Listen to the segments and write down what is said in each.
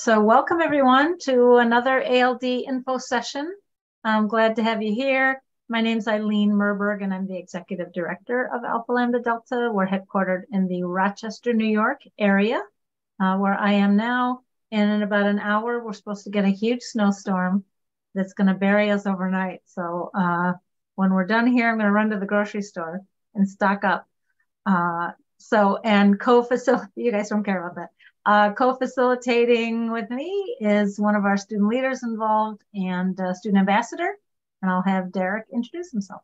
So welcome everyone to another ALD info session. I'm glad to have you here. My name is Eileen Merberg and I'm the Executive Director of Alpha Lambda Delta. We're headquartered in the Rochester, New York area uh, where I am now. And in about an hour, we're supposed to get a huge snowstorm that's going to bury us overnight. So uh, when we're done here, I'm going to run to the grocery store and stock up. Uh, so, and co-facilitate, you guys don't care about that. Uh, co-facilitating with me is one of our student leaders involved and student ambassador. And I'll have Derek introduce himself.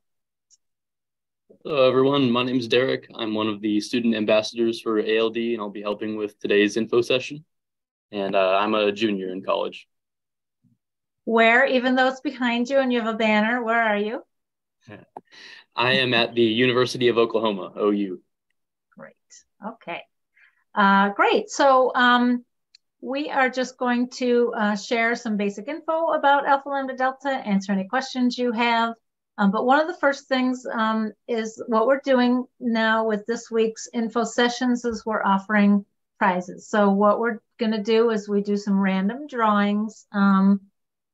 Hello, everyone. My name is Derek. I'm one of the student ambassadors for ALD, and I'll be helping with today's info session. And uh, I'm a junior in college. Where, even though it's behind you and you have a banner, where are you? I am at the University of Oklahoma, OU. Great. Okay. Uh, great. So um, we are just going to uh, share some basic info about Alpha Lambda Delta, answer any questions you have. Um, but one of the first things um, is what we're doing now with this week's info sessions is we're offering prizes. So what we're going to do is we do some random drawings um,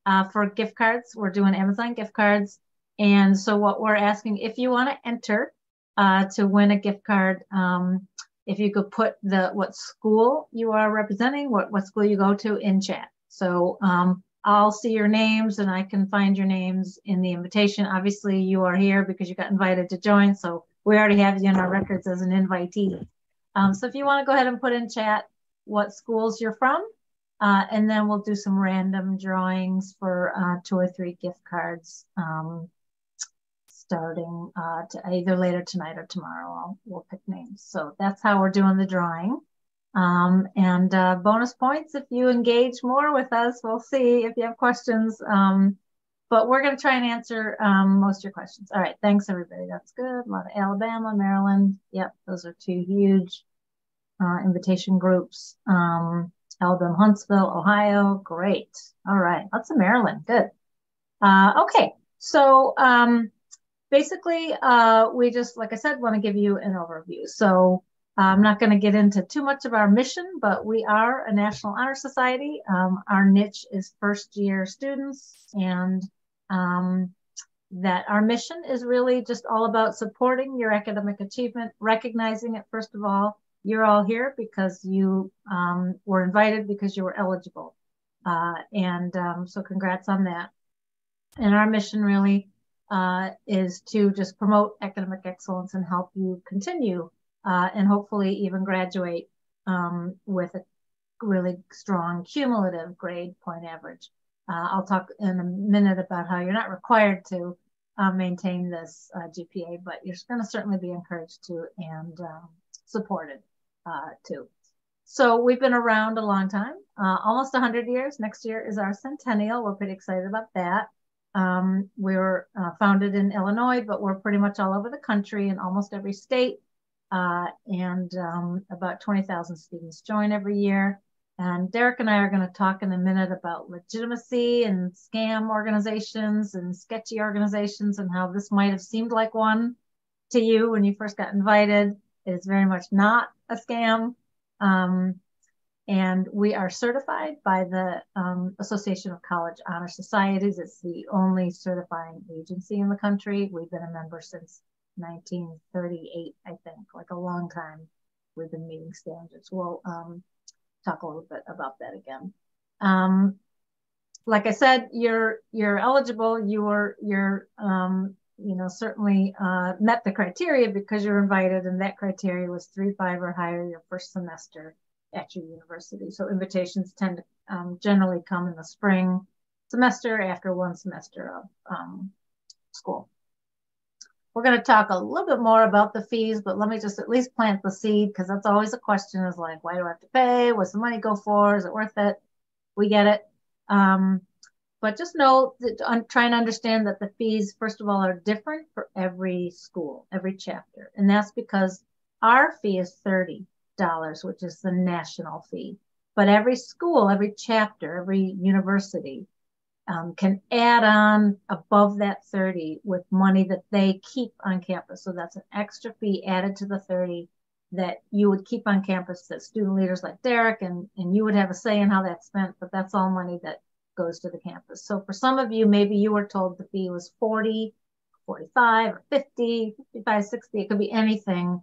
uh, for gift cards. We're doing Amazon gift cards. And so what we're asking, if you want to enter uh, to win a gift card, um, if you could put the what school you are representing, what, what school you go to in chat. So um, I'll see your names and I can find your names in the invitation. Obviously, you are here because you got invited to join. So we already have you in our records as an invitee. Um, so if you want to go ahead and put in chat what schools you're from, uh, and then we'll do some random drawings for uh, two or three gift cards um, starting uh, to either later tonight or tomorrow. I'll, we'll pick names. So that's how we're doing the drawing. Um, and uh, bonus points if you engage more with us. We'll see if you have questions. Um, but we're going to try and answer um, most of your questions. All right. Thanks, everybody. That's good. A lot of Alabama, Maryland. Yep. Those are two huge uh, invitation groups. Um, Alabama, Huntsville, Ohio. Great. All right. Lots of Maryland. Good. Uh, okay. So, um, basically, uh, we just, like I said, want to give you an overview. So I'm not going to get into too much of our mission, but we are a National Honor Society. Um, our niche is first year students, and um, that our mission is really just all about supporting your academic achievement, recognizing it, first of all. You're all here because you um, were invited because you were eligible. Uh, and um, so, congrats on that. And our mission really uh, is to just promote academic excellence and help you continue uh, and hopefully even graduate um, with a really strong cumulative grade point average. Uh, I'll talk in a minute about how you're not required to uh, maintain this uh, GPA, but you're going to certainly be encouraged to and um, supported uh, too. So we've been around a long time, almost 100 years. Next year is our centennial. We're pretty excited about that. Um, we're uh, founded in Illinois, but we're pretty much all over the country in almost every state. Uh, and um, about 20,000 students join every year. And Derek and I are going to talk in a minute about legitimacy and scam organizations and sketchy organizations and how this might have seemed like one to you when you first got invited. It is very much not a scam. Um, and we are certified by the um, Association of College Honor Societies. It's the only certifying agency in the country. We've been a member since 1938, I think, like a long time. We've been meeting standards. We'll um, talk a little bit about that again. Um, like I said, you're you're eligible. You're you're um, you know certainly uh, met the criteria because you're invited, and that criteria was three five or higher your first semester at your university. So invitations tend to um, generally come in the spring semester after one semester of um, school. We're going to talk a little bit more about the fees, but let me just at least plant the seed because that's always a question is like, why do I have to pay? What's the money go for? Is it worth it? We get it. Um, but just know that I'm trying to understand that the fees, first of all, are different for every school, every chapter. And that's because our fee is 30 dollars, which is the national fee. But every school, every chapter, every university um, can add on above that 30 with money that they keep on campus. So that's an extra fee added to the 30 that you would keep on campus that student leaders like Derek and, and you would have a say in how that's spent, but that's all money that goes to the campus. So for some of you, maybe you were told the fee was 40, 45 or 50, 55, 60, it could be anything.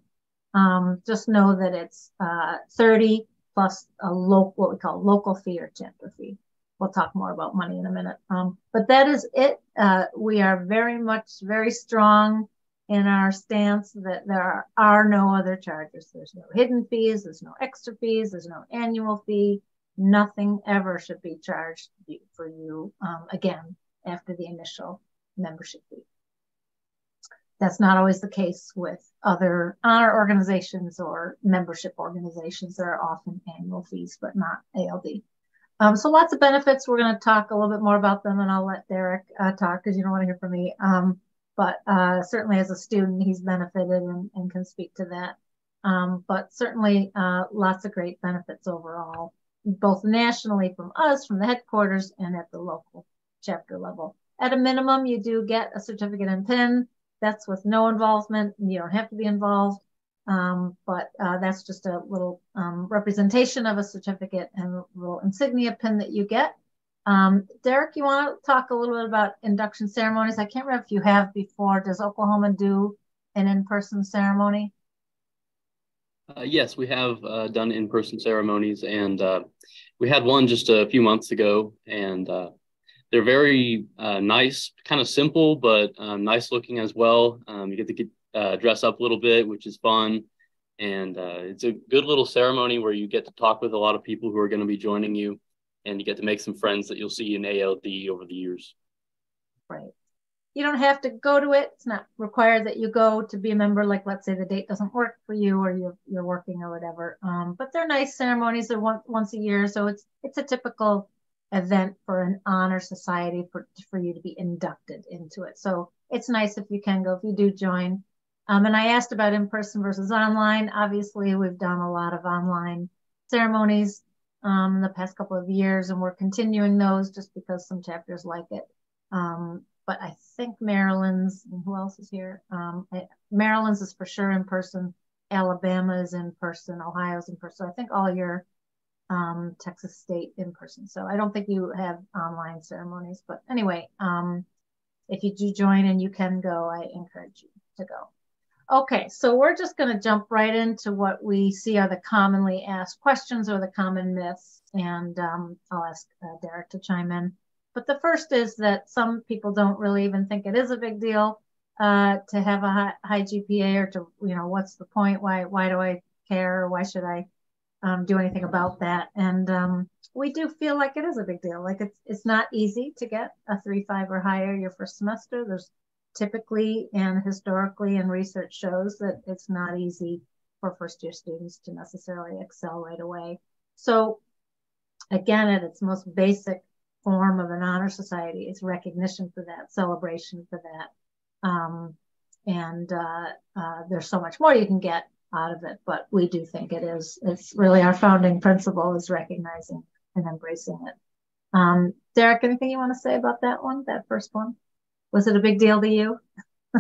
Um, just know that it's uh, 30 plus a local, what we call local fee or chapter fee. We'll talk more about money in a minute. Um, but that is it. Uh, we are very much, very strong in our stance that there are, are no other charges. There's no hidden fees, there's no extra fees, there's no annual fee. Nothing ever should be charged for you um, again after the initial membership fee. That's not always the case with other honor organizations or membership organizations. There are often annual fees, but not ALD. Um, so lots of benefits. We're going to talk a little bit more about them, and I'll let Derek uh, talk because you don't want to hear from me. Um, but uh, certainly as a student, he's benefited and, and can speak to that. Um, but certainly uh, lots of great benefits overall, both nationally from us, from the headquarters, and at the local chapter level. At a minimum, you do get a certificate and pin. That's with no involvement. You don't have to be involved, um, but uh, that's just a little um, representation of a certificate and a little insignia pin that you get. Um, Derek, you want to talk a little bit about induction ceremonies? I can't remember if you have before. Does Oklahoma do an in-person ceremony? Uh, yes, we have uh, done in-person ceremonies, and uh, we had one just a few months ago, and uh, they're very uh, nice, kind of simple, but um, nice looking as well. Um, you get to get uh, dress up a little bit, which is fun. And uh, it's a good little ceremony where you get to talk with a lot of people who are going to be joining you and you get to make some friends that you'll see in ALD over the years. Right. You don't have to go to it. It's not required that you go to be a member. Like, let's say the date doesn't work for you or you're, you're working or whatever. Um, but they're nice ceremonies. They're once, once a year. So it's, it's a typical event for an honor society for, for you to be inducted into it. So it's nice if you can go, if you do join. Um, and I asked about in person versus online. Obviously, we've done a lot of online ceremonies um, in the past couple of years, and we're continuing those just because some chapters like it. Um, but I think Maryland's, who else is here? Um, Maryland's is for sure in person. Alabama is in person. Ohio's in person. So I think all your um, Texas State in person. So I don't think you have online ceremonies, but anyway, um, if you do join and you can go, I encourage you to go. Okay, so we're just going to jump right into what we see are the commonly asked questions or the common myths, and um, I'll ask uh, Derek to chime in. But the first is that some people don't really even think it is a big deal uh, to have a high, high, GPA or to, you know, what's the point? Why, why do I care? Why should I um, do anything about that. And um, we do feel like it is a big deal. Like it's it's not easy to get a three five or higher your first semester. There's typically and historically, and research shows that it's not easy for first year students to necessarily excel right away. So again, at its most basic form of an honor society, it's recognition for that, celebration for that. Um, and uh, uh, there's so much more you can get out of it. But we do think it is, it's really our founding principle is recognizing and embracing it. Um, Derek, anything you want to say about that one, that first one? Was it a big deal to you?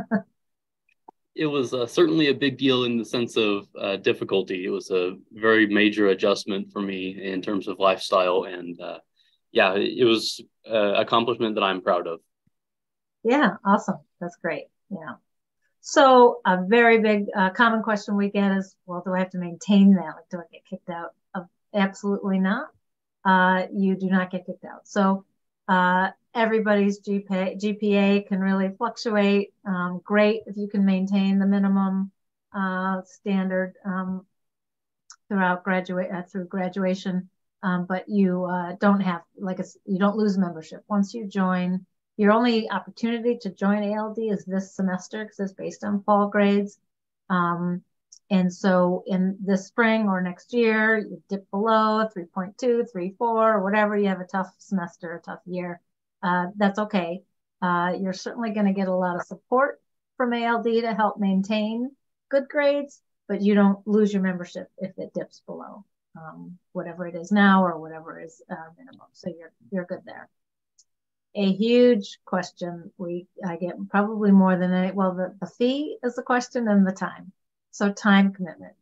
it was uh, certainly a big deal in the sense of uh, difficulty. It was a very major adjustment for me in terms of lifestyle. And uh, yeah, it was an accomplishment that I'm proud of. Yeah, awesome. That's great. Yeah. So a very big uh, common question we get is, well, do I have to maintain that? Like, do I get kicked out? Of, absolutely not. Uh, you do not get kicked out. So uh, everybody's GPA, GPA can really fluctuate. Um, great if you can maintain the minimum uh, standard um, throughout graduate uh, through graduation, um, but you uh, don't have like a, you don't lose membership once you join your only opportunity to join ALD is this semester because it's based on fall grades. Um, and so in this spring or next year, you dip below 3.2, 3.4, or whatever, you have a tough semester, a tough year. Uh, that's okay. Uh, you're certainly going to get a lot of support from ALD to help maintain good grades, but you don't lose your membership if it dips below um, whatever it is now or whatever is uh, minimum. So you're you're good there a huge question we I get probably more than any well the, the fee is the question and the time. So time commitment.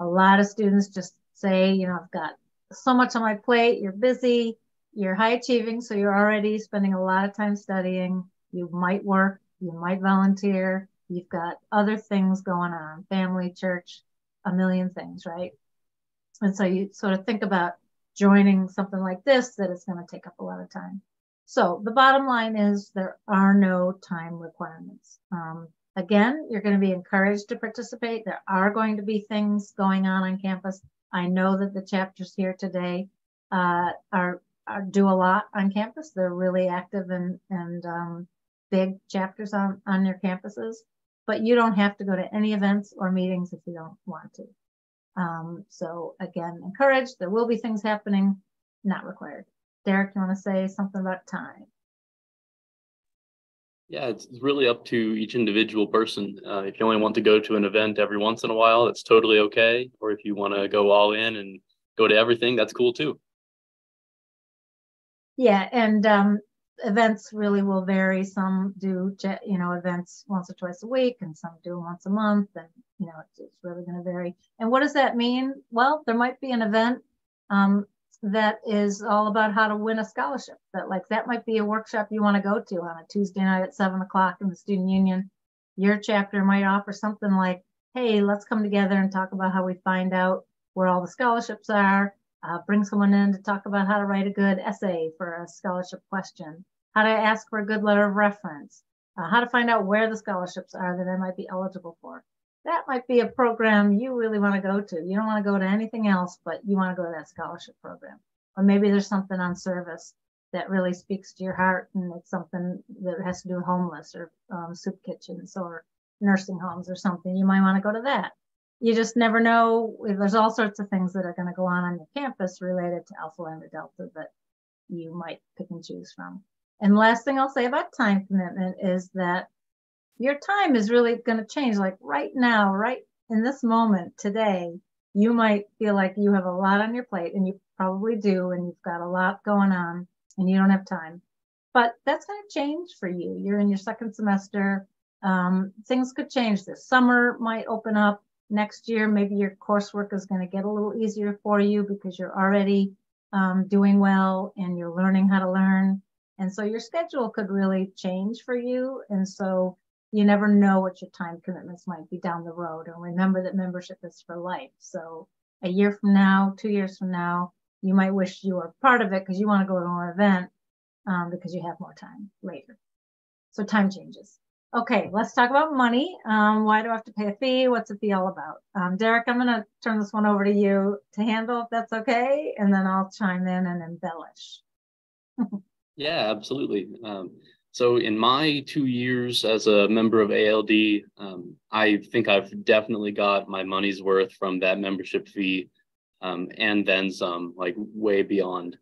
A lot of students just say, you know, I've got so much on my plate, you're busy, you're high achieving, so you're already spending a lot of time studying. You might work, you might volunteer, you've got other things going on, family, church, a million things, right? And so you sort of think about joining something like this that is going to take up a lot of time. So the bottom line is there are no time requirements. Um, again, you're going to be encouraged to participate. There are going to be things going on on campus. I know that the chapters here today uh, are, are, do a lot on campus. They're really active and and um, big chapters on on your campuses. But you don't have to go to any events or meetings if you don't want to. Um, so again, encouraged. There will be things happening, not required. Derek, you want to say something about time? Yeah, it's really up to each individual person. Uh, if you only want to go to an event every once in a while, that's totally okay. Or if you want to go all in and go to everything, that's cool too. Yeah, and um, events really will vary. Some do, you know, events once or twice a week, and some do once a month, and you know, it's, it's really going to vary. And what does that mean? Well, there might be an event um, that is all about how to win a scholarship. That like that might be a workshop you want to go to on a Tuesday night at seven o'clock in the student union. Your chapter might offer something like, "Hey, let's come together and talk about how we find out where all the scholarships are." Uh, bring someone in to talk about how to write a good essay for a scholarship question, how to ask for a good letter of reference, uh, how to find out where the scholarships are that I might be eligible for that might be a program you really want to go to. You don't want to go to anything else, but you want to go to that scholarship program. Or maybe there's something on service that really speaks to your heart and it's something that has to do with homeless or um, soup kitchens or nursing homes or something. You might want to go to that. You just never know. There's all sorts of things that are going to go on on your campus related to Alpha Lambda Delta that you might pick and choose from. And last thing I'll say about time commitment is that your time is really going to change. Like right now, right in this moment today, you might feel like you have a lot on your plate, and you probably do, and you've got a lot going on, and you don't have time. But that's going to change for you. You're in your second semester. Um, things could change. This summer might open up. Next year, maybe your coursework is going to get a little easier for you because you're already um, doing well and you're learning how to learn. And so your schedule could really change for you. And so you never know what your time commitments might be down the road. And remember that membership is for life. So a year from now, two years from now, you might wish you were part of it because you want to go to an event um, because you have more time later. So time changes. Okay, let's talk about money. Um, why do I have to pay a fee? What's a fee all about? Um, Derek, I'm going to turn this one over to you to handle if that's okay, and then I'll chime in and embellish. yeah, absolutely. Um, so in my two years as a member of ALD, um, I think I've definitely got my money's worth from that membership fee um, and then some, like way beyond.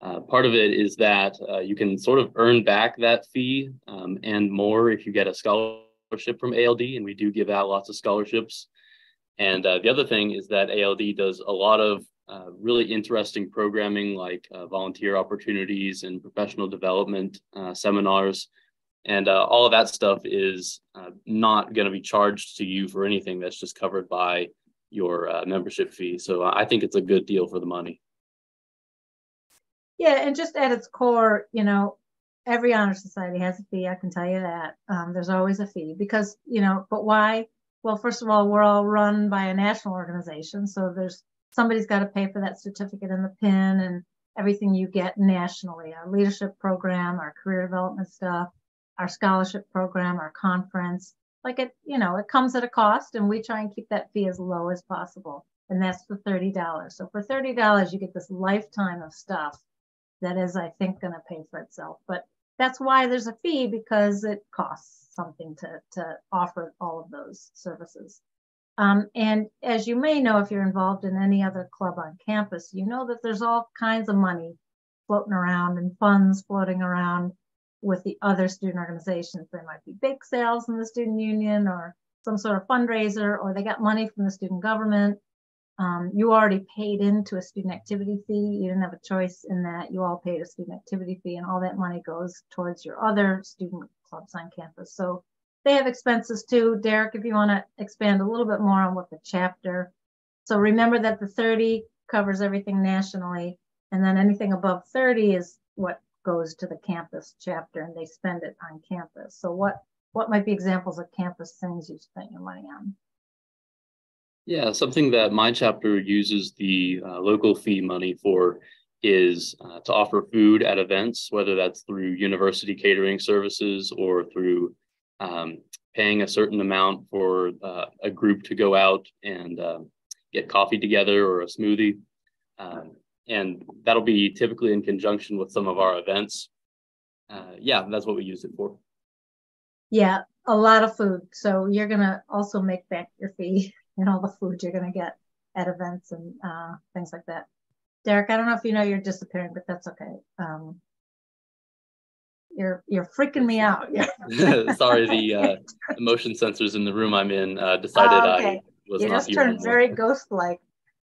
Uh, part of it is that uh, you can sort of earn back that fee um, and more if you get a scholarship from ALD, and we do give out lots of scholarships. And uh, the other thing is that ALD does a lot of uh, really interesting programming like uh, volunteer opportunities and professional development uh, seminars. And uh, all of that stuff is uh, not going to be charged to you for anything that's just covered by your membership fee. So I think it's a good deal for the money. Yeah, and just at its core, you know, every honor society has a fee. I can tell you that. Um, there's always a fee because, you know, but why? Well, first of all, we're all run by a national organization. So there's somebody's got to pay for that certificate and the pin and everything you get nationally. Our leadership program our career development stuff our scholarship program our conference. Like it you know it comes at a cost and we try and keep that fee as low as possible. And that's for $30 so for $30 you get this lifetime of stuff that is i think going to pay for itself. But that's why there's a fee because it costs something to to offer all of those services um, and as you may know, if you're involved in any other club on campus, you know that there's all kinds of money floating around and funds floating around with the other student organizations. There might be bake sales in the student union or some sort of fundraiser, or they got money from the student government. Um, you already paid into a student activity fee. You didn't have a choice in that. You all paid a student activity fee, and all that money goes towards your other student clubs on campus. So they have expenses too. Derek, if you want to expand a little bit more on what the chapter So remember that the 30 covers everything nationally, and then anything above 30 is what goes to the campus chapter and they spend it on campus. So what what might be examples of campus things you spent your money on? Yeah, something that my chapter uses the uh, local fee money for is uh, to offer food at events, whether that's through university catering services or through um, paying a certain amount for uh, a group to go out and uh, get coffee together or a smoothie. Um, and that'll be typically in conjunction with some of our events. Uh, yeah, that's what we use it for. Yeah, a lot of food. So you're going to also make back your fee and all the food you're going to get at events and uh, things like that. Derek, I don't know if you know you're disappearing, but that's okay. Um, you're you're freaking me out. Sorry, the, uh, motion sensors in the room I'm in uh, decided oh, okay. I was you just turned very ghost-like.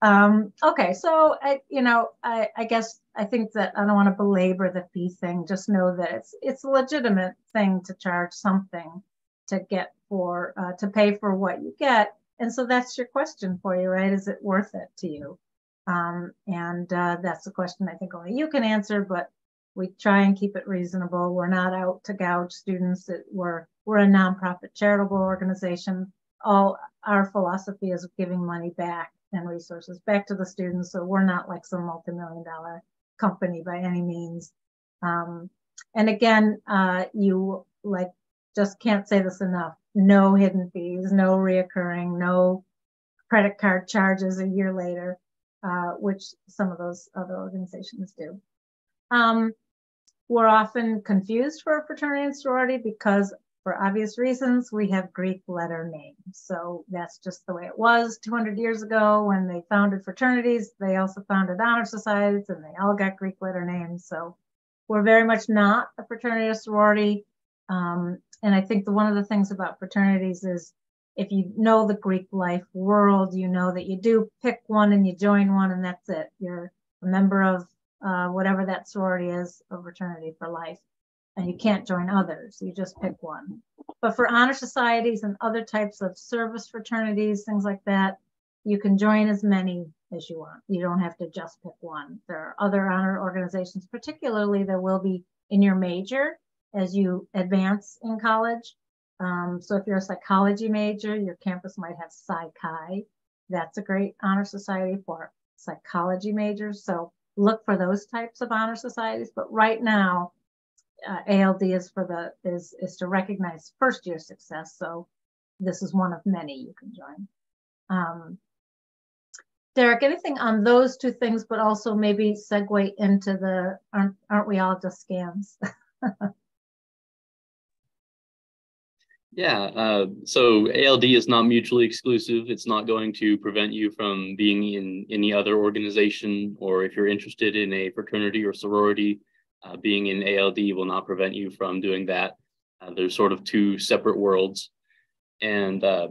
Um, okay, so I, you know, I, I guess I think that I don't want to belabor the fee thing. Just know that it's it's a legitimate thing to charge something to get for uh, to pay for what you get, and so that's your question for you, right? Is it worth it to you? Um, and uh, that's the question I think only you can answer, but we try and keep it reasonable. We're not out to gouge students. We're we're a nonprofit charitable organization. All our philosophy is giving money back and resources back to the students. So we're not like some multi-million dollar company by any means. Um, and again, uh, you like just can't say this enough. No hidden fees, no reoccurring, no credit card charges a year later, uh, which some of those other organizations do. Um, we're often confused for a fraternity and sorority because for obvious reasons, we have Greek letter names. So that's just the way it was 200 years ago when they founded fraternities. They also founded honor societies and they all got Greek letter names. So we're very much not a fraternity or sorority. Um, and I think the, one of the things about fraternities is if you know the Greek life world, you know that you do pick one and you join one and that's it. You're a member of uh, whatever that sorority is, a fraternity for life and you can't join others. You just pick one. But for honor societies and other types of service fraternities, things like that, you can join as many as you want. You don't have to just pick one. There are other honor organizations, particularly there will be in your major as you advance in college. Um, so if you're a psychology major, your campus might have Psi That's a great honor society for psychology majors. So look for those types of honor societies. But right now, uh, ALD is for the is is to recognize first year success. So this is one of many you can join. Um, Derek, anything on those two things, but also maybe segue into the aren't aren't we all just scams? yeah. Uh, so ALD is not mutually exclusive. It's not going to prevent you from being in any other organization, or if you're interested in a fraternity or sorority, uh, being in ALD will not prevent you from doing that. Uh, there's sort of two separate worlds. And uh,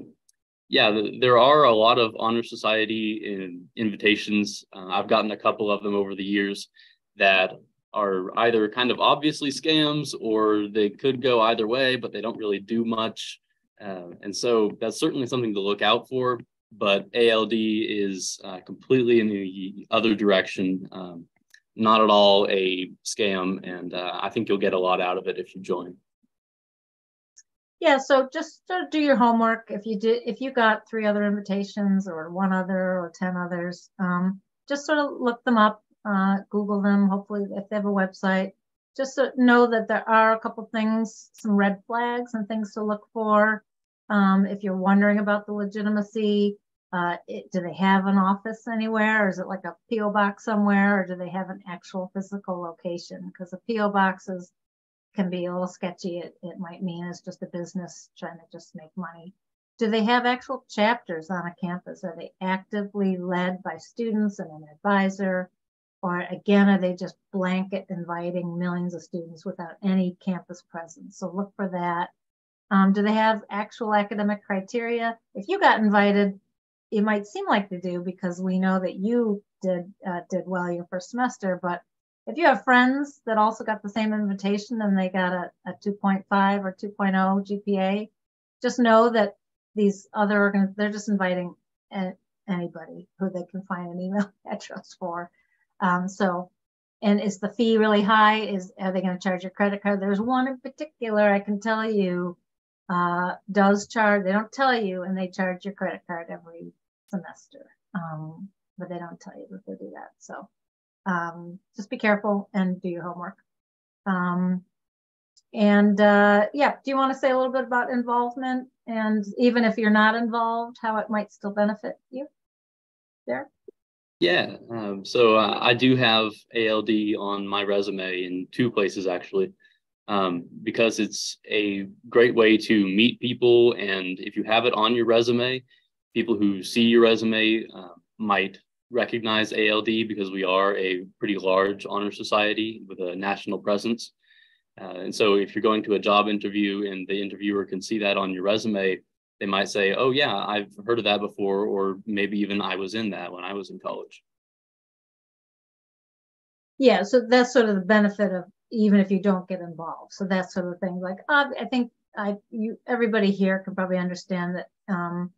yeah, the, there are a lot of honor society in invitations. Uh, I've gotten a couple of them over the years that are either kind of obviously scams or they could go either way, but they don't really do much. Uh, and so that's certainly something to look out for. But ALD is uh, completely in the other direction. Um, not at all a scam, and uh, I think you'll get a lot out of it if you join. Yeah, so just sort do your homework. If you did, if you got three other invitations or one other or ten others, um, just sort of look them up, uh, Google them. Hopefully, if they have a website, just know that there are a couple things, some red flags and things to look for. Um, if you're wondering about the legitimacy, uh, it, do they have an office anywhere or is it like a PO box somewhere or do they have an actual physical location? Because the PO boxes can be a little sketchy. It, it might mean it's just a business trying to just make money. Do they have actual chapters on a campus? Are they actively led by students and an advisor? Or again, are they just blanket inviting millions of students without any campus presence? So look for that. Um, do they have actual academic criteria? If you got invited, it might seem like they do because we know that you did uh, did well your first semester. But if you have friends that also got the same invitation and they got a, a 2.5 or 2.0 GPA, just know that these other organs they're just inviting anybody who they can find an email address for. Um, so, and is the fee really high? Is are they going to charge your credit card? There's one in particular I can tell you uh, does charge. They don't tell you, and they charge your credit card every semester. Um, but they don't tell you that they do that. So um, just be careful and do your homework. Um, and uh, yeah, do you want to say a little bit about involvement and even if you're not involved, how it might still benefit you there? Yeah, um, so uh, I do have ALD on my resume in two places actually, um, because it's a great way to meet people. And if you have it on your resume, people who see your resume uh, might recognize ALD because we are a pretty large honor society with a national presence. Uh, and so if you're going to a job interview and the interviewer can see that on your resume, they might say, oh, yeah, I've heard of that before, or maybe even I was in that when I was in college. Yeah, so that's sort of the benefit of even if you don't get involved. So that's sort of thing. Like uh, I think I you everybody here can probably understand that um,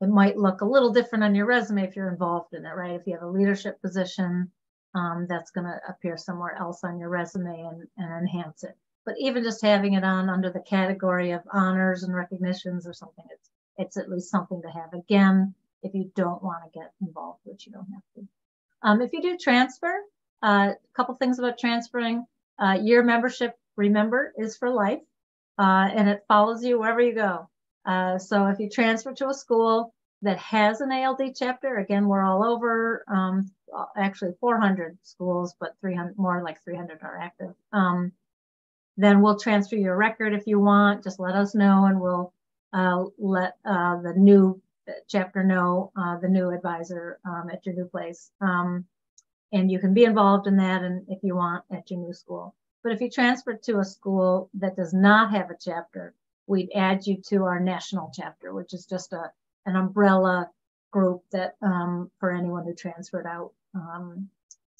it might look a little different on your resume if you're involved in it, right? If you have a leadership position, um, that's going to appear somewhere else on your resume and, and enhance it. But even just having it on under the category of honors and recognitions or something, it's it's at least something to have. Again, if you don't want to get involved, which you don't have to. Um, if you do transfer, a uh, couple things about transferring. Uh, your membership, remember, is for life, uh, and it follows you wherever you go. Uh, so if you transfer to a school that has an ALD chapter, again, we're all over. Um, actually 400 schools, but 300 more like 300 are active. Um, then we'll transfer your record if you want. Just let us know, and we'll uh, let uh, the new chapter know, uh, the new advisor um, at your new place. Um, and you can be involved in that, and if you want, at your new school. But if you transfer to a school that does not have a chapter, we'd add you to our national chapter, which is just a an umbrella group that um, for anyone who transferred out um,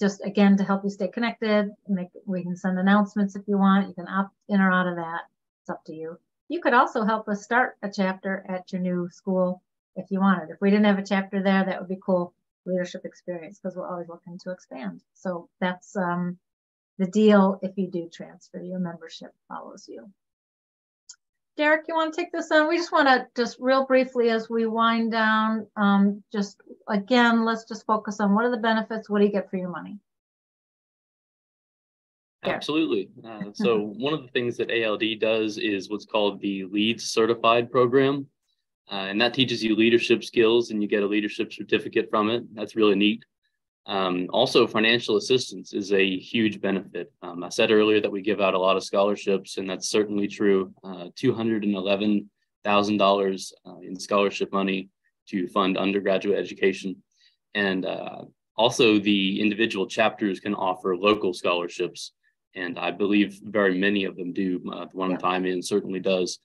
just again to help you stay connected. Make we can send announcements if you want. You can opt in or out of that. It's up to you. You could also help us start a chapter at your new school if you wanted. If we didn't have a chapter there, that would be cool leadership experience because we're always looking to expand. So that's um, the deal. If you do transfer, your membership follows you. Derek, you want to take this on? We just want to just real briefly as we wind down, um, just again, let's just focus on what are the benefits? What do you get for your money? Absolutely. Uh, so one of the things that ALD does is what's called the LEADS Certified program. Uh, and that teaches you leadership skills and you get a leadership certificate from it. That's really neat. Um, also, financial assistance is a huge benefit. Um, I said earlier that we give out a lot of scholarships, and that's certainly true. Uh, $211,000 uh, in scholarship money to fund undergraduate education. And uh, also, the individual chapters can offer local scholarships. And I believe very many of them do. Uh, the one. I'm in certainly does.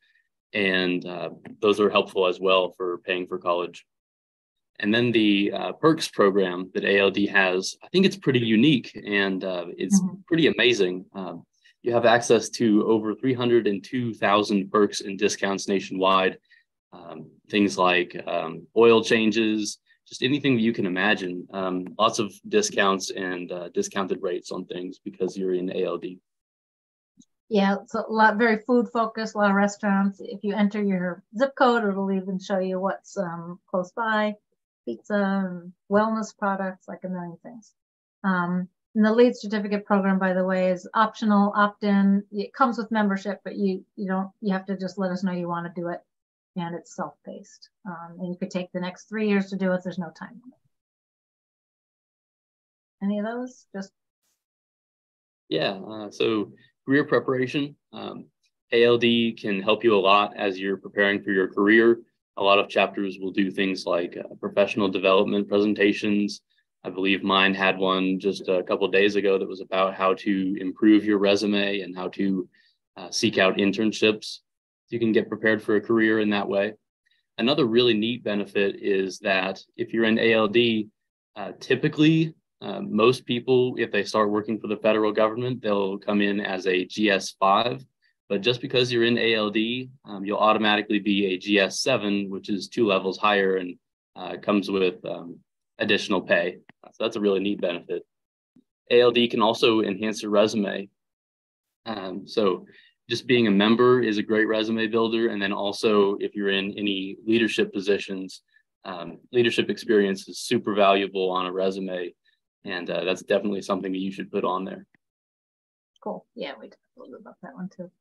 And uh, those are helpful as well for paying for college. And then the uh, perks program that ALD has, I think it's pretty unique and uh, it's mm-hmm. pretty amazing. Um, you have access to over 302,000 perks and discounts nationwide. Um, things like um, oil changes, just anything that you can imagine. Um, lots of discounts and uh, discounted rates on things because you're in ALD. Yeah, it's a lot very food focused, a lot of restaurants. If you enter your zip code, it'll even show you what's um, close by pizza, wellness products, like a million things. Um, and the LEAD certificate program, by the way, is optional, opt-in. It comes with membership, but you you don't you have to just let us know you want to do it, and it's self-paced. Um, and you could take the next three years to do it. There's no time limit. Any of those? Just yeah. Uh, so career preparation. Um, ALD can help you a lot as you're preparing for your career a lot of chapters will do things like uh, professional development presentations. I believe mine had one just a couple days ago that was about how to improve your resume and how to uh, seek out internships. You can get prepared for a career in that way. Another really neat benefit is that if you're in ALD, uh, typically uh, most people, if they start working for the federal government, they'll come in as a GS5, but just because you're in ALD, um, you'll automatically be a GS7, which is two levels higher. And uh, comes with um, additional pay. So that's a really neat benefit. ALD can also enhance your resume. Um, so just being a member is a great resume builder. And then also if you're in any leadership positions, um, leadership experience is super valuable on a resume. And uh, that's definitely something that you should put on there. Cool. Yeah, we talked a little bit about that one too.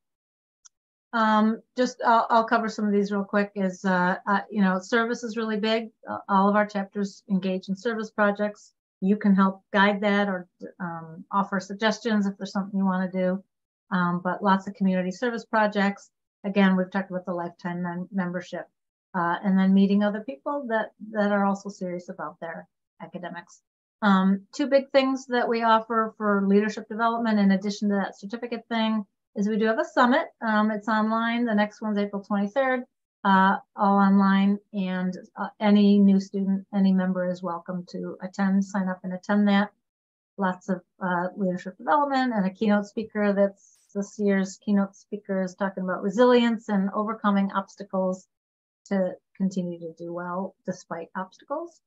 Um, just I'll, I'll, cover some of these real quick. Is uh, uh, you know, service is really big. All of our chapters engage in service projects. You can help guide that or um, offer suggestions if there's something you want to do. Um, but lots of community service projects. Again, we've talked about the lifetime mem membership, uh, and then meeting other people that that are also serious about their academics. Um, two big things that we offer for leadership development, in addition to that certificate thing, is we do have a summit. Um, it's online. The next one's April 23rd, uh, all online. And uh, any new student, any member is welcome to attend, sign up and attend that. Lots of uh, leadership development and a keynote speaker that's this year's keynote speaker is talking about resilience and overcoming obstacles to continue to do well despite obstacles.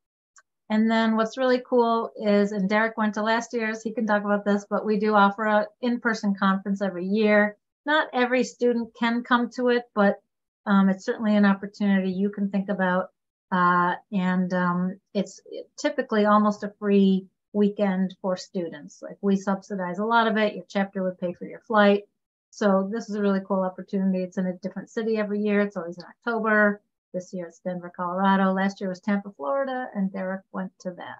And then what's really cool is, and Derek went to last year's, he can talk about this, but we do offer a in-person conference every year. Not every student can come to it, but um, it's certainly an opportunity you can think about. Uh, and um, it's typically almost a free weekend for students. Like we subsidize a lot of it. Your chapter would pay for your flight. So this is a really cool opportunity. It's in a different city every year. It's always in October. This year it's Denver, Colorado. Last year was Tampa, Florida, and Derek went to that.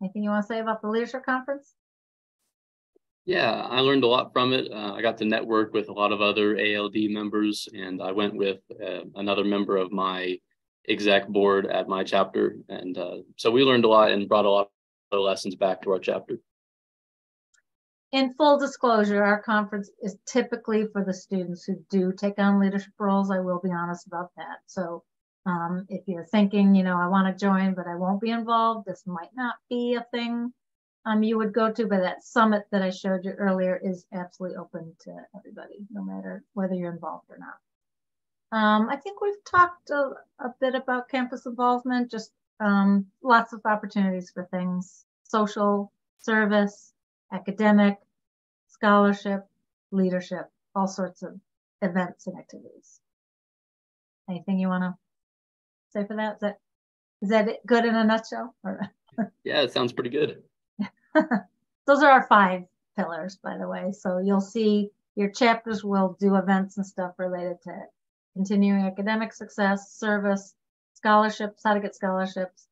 Anything you want to say about the leadership conference? Yeah, I learned a lot from it. Uh, I got to network with a lot of other ALD members, and I went with uh, another member of my exec board at my chapter. And uh, so we learned a lot and brought a lot of lessons back to our chapter. In full disclosure, our conference is typically for the students who do take on leadership roles. I will be honest about that. So um, if you're thinking, you know, I want to join, but I won't be involved, this might not be a thing um, you would go to, but that summit that I showed you earlier is absolutely open to everybody, no matter whether you're involved or not. Um, I think we've talked a, a, bit about campus involvement, just um, lots of opportunities for things, social, service, academic, scholarship, leadership, all sorts of events and activities. Anything you want to say for that? Is that is that good in a nutshell? yeah, it sounds pretty good. Those are our five pillars, by the way. So you'll see your chapters will do events and stuff related to continuing academic success, service, scholarships, how to get scholarships,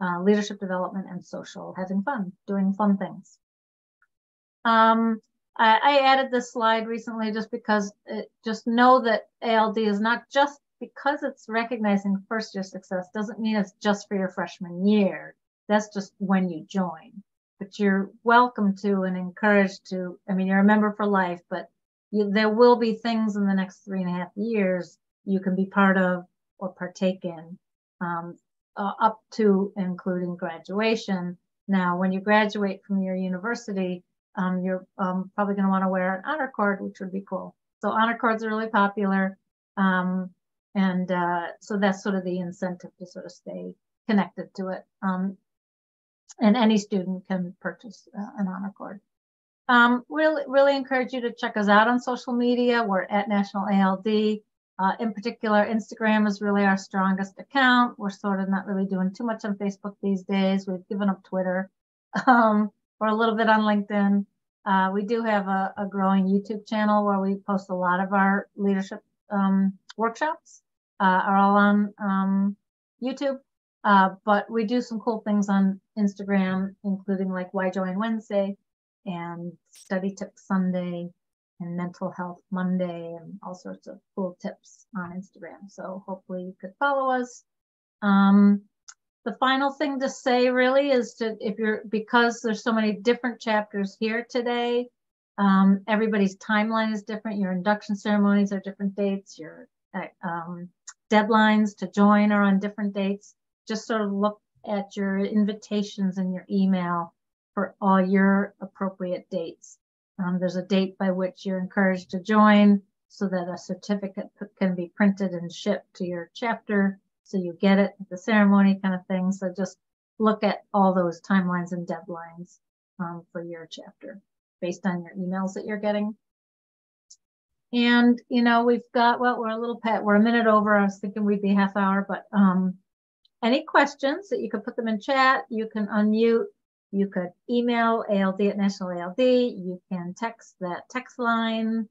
uh, leadership development, and social, having fun, doing fun things. Um, I, I, added this slide recently just because it, just know that ALD is not just because it's recognizing first year success doesn't mean it's just for your freshman year. That's just when you join. But you're welcome to and encouraged to, I mean, you're a member for life, but you, there will be things in the next three and a half years you can be part of or partake in, um, uh, up to including graduation. Now, when you graduate from your university, um, you're um, probably going to want to wear an honor cord, which would be cool. So honor cords are really popular. Um, and uh, so that's sort of the incentive to sort of stay connected to it. Um, and any student can purchase uh, an honor cord. Um, really, really encourage you to check us out on social media. We're at National ALD. Uh, in particular, Instagram is really our strongest account. We're sort of not really doing too much on Facebook these days. We've given up Twitter. Um, or a little bit on LinkedIn. Uh, we do have a, a, growing YouTube channel where we post a lot of our leadership um, workshops are all on um, YouTube. Uh, but we do some cool things on Instagram, including like Why Join Wednesday and Study Tip Sunday and Mental Health Monday and all sorts of cool tips on Instagram. So hopefully you could follow us. Um, the final thing to say really is to if you're because there's so many different chapters here today um, everybody's timeline is different your induction ceremonies are different dates your um, deadlines to join are on different dates just sort of look at your invitations in your email for all your appropriate dates um, there's a date by which you're encouraged to join so that a certificate can be printed and shipped to your chapter so you get it at the ceremony kind of thing. So just look at all those timelines and deadlines um, for your chapter based on your emails that you're getting. And, you know, we've got, well, we're a little pet, we're a minute over. I was thinking we'd be half hour, but um, any questions that you could put them in chat, you can unmute, you could email ALD at National ALD, you can text that text line